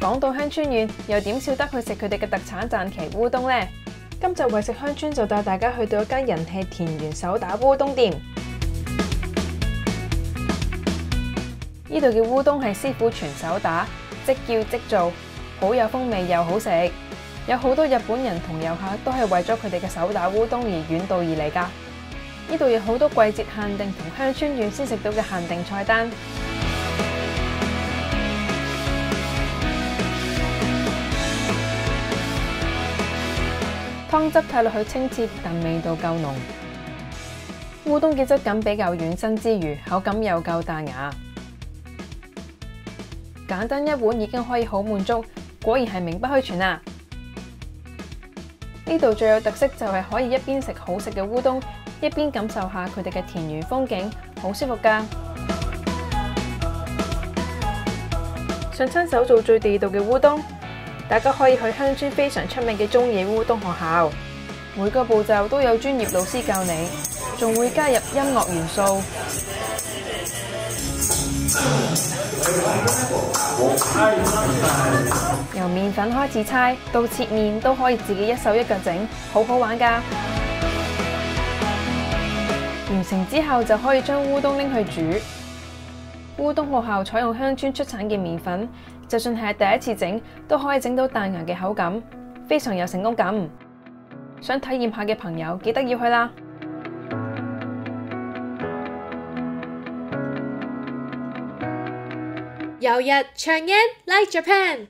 讲到乡村县，又点少得去食佢哋嘅特产赞岐乌冬呢？今集为食乡村，就带大家去到一间人气田园手打乌冬店。呢度嘅乌冬系师傅全手打，即叫即做，好有风味又好食。有好多日本人同游客都系为咗佢哋嘅手打乌冬而远道而嚟噶。呢度有好多季节限定同乡村县先食到嘅限定菜单。汤汁睇落去清澈，但味道够浓。乌冬嘅质感比较软身之余，口感又够弹牙。简单一碗已经可以好满足，果然系名不虚传啊！呢度最有特色就系可以一边食好食嘅乌冬，一边感受下佢哋嘅田园风景，好舒服噶！想亲手做最地道嘅乌冬。大家可以去乡村非常出名嘅中野乌冬学校，每个步骤都有专业老师教你，仲会加入音乐元素。由面粉开始猜到切面都可以自己一手一脚整，好好玩噶！完成之后就可以将乌冬拎去煮。乌冬学校采用乡村出产嘅面粉，就算系第一次整，都可以整到弹牙嘅口感，非常有成功感。想体验下嘅朋友，记得要去啦！由日唱音 Like Japan。